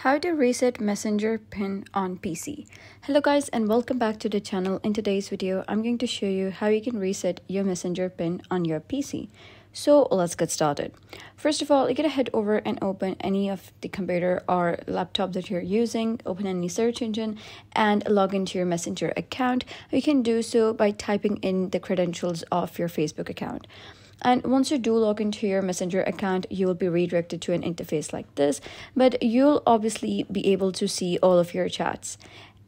How to reset Messenger PIN on PC. Hello guys and welcome back to the channel. In today's video, I'm going to show you how you can reset your Messenger PIN on your PC. So let's get started. First of all, you're gonna head over and open any of the computer or laptop that you're using, open any search engine and log into your Messenger account. You can do so by typing in the credentials of your Facebook account. And once you do log into your Messenger account, you will be redirected to an interface like this, but you'll obviously be able to see all of your chats.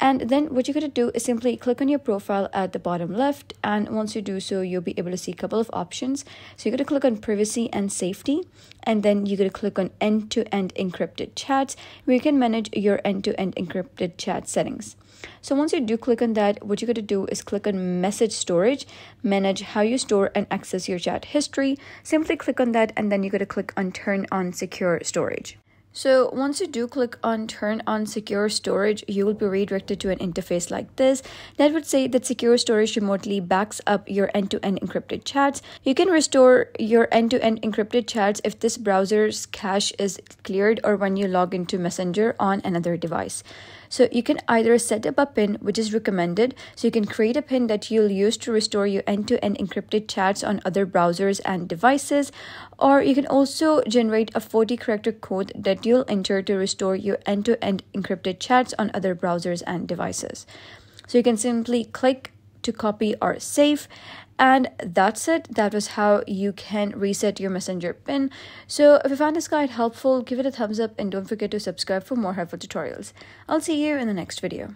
And then what you're going to do is simply click on your profile at the bottom left. And once you do so, you'll be able to see a couple of options. So you're going to click on privacy and safety. And then you're going to click on end to end encrypted chats where you can manage your end to end encrypted chat settings. So once you do click on that, what you're going to do is click on message storage, manage how you store and access your chat history. Simply click on that and then you're going to click on turn on secure storage. So once you do click on turn on secure storage, you will be redirected to an interface like this that would say that secure storage remotely backs up your end-to-end encrypted chats. You can restore your end-to-end encrypted chats if this browser's cache is cleared or when you log into Messenger on another device. So you can either set up a pin, which is recommended. So you can create a pin that you'll use to restore your end-to-end encrypted chats on other browsers and devices. Or you can also generate a 40 character code that you'll enter to restore your end-to-end encrypted chats on other browsers and devices. So you can simply click to copy or save. And that's it. That was how you can reset your messenger pin. So if you found this guide helpful give it a thumbs up and don't forget to subscribe for more helpful tutorials. I'll see you in the next video